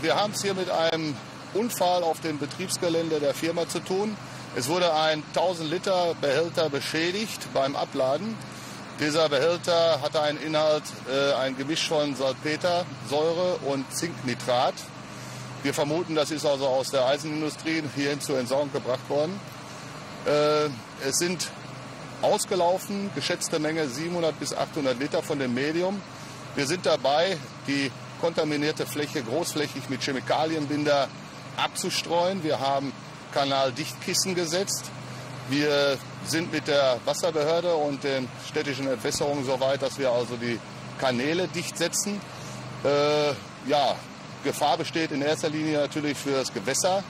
Wir haben es hier mit einem Unfall auf dem Betriebsgelände der Firma zu tun. Es wurde ein 1000 Liter Behälter beschädigt beim Abladen. Dieser Behälter hatte einen Inhalt, äh, ein Gemisch von Salpetersäure und Zinknitrat. Wir vermuten, das ist also aus der Eisenindustrie hierhin zur Entsorgung gebracht worden. Äh, es sind ausgelaufen, geschätzte Menge 700 bis 800 Liter von dem Medium. Wir sind dabei, die kontaminierte Fläche großflächig mit Chemikalienbinder abzustreuen. Wir haben Kanaldichtkissen gesetzt. Wir sind mit der Wasserbehörde und den städtischen Entwässerungen so weit, dass wir also die Kanäle dicht setzen. Äh, ja, Gefahr besteht in erster Linie natürlich für das Gewässer.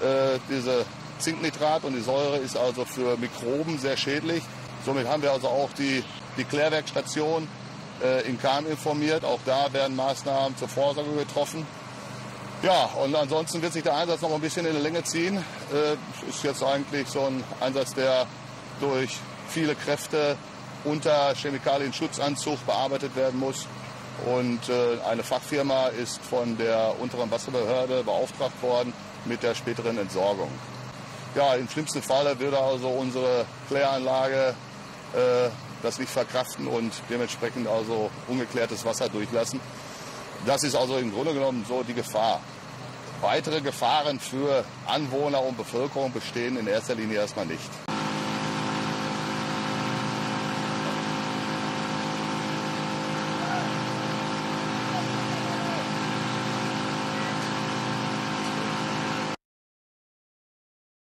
Äh, diese Zinknitrat und die Säure ist also für Mikroben sehr schädlich. Somit haben wir also auch die, die Klärwerkstation in Kam informiert. Auch da werden Maßnahmen zur Vorsorge getroffen. Ja, und ansonsten wird sich der Einsatz noch ein bisschen in die Länge ziehen. Äh, ist jetzt eigentlich so ein Einsatz, der durch viele Kräfte unter Chemikalienschutzanzug bearbeitet werden muss. Und äh, eine Fachfirma ist von der unteren Wasserbehörde beauftragt worden mit der späteren Entsorgung. Ja, im schlimmsten Falle würde also unsere Kläranlage äh, das nicht verkraften und dementsprechend also ungeklärtes Wasser durchlassen. Das ist also im Grunde genommen so die Gefahr. Weitere Gefahren für Anwohner und Bevölkerung bestehen in erster Linie erstmal nicht.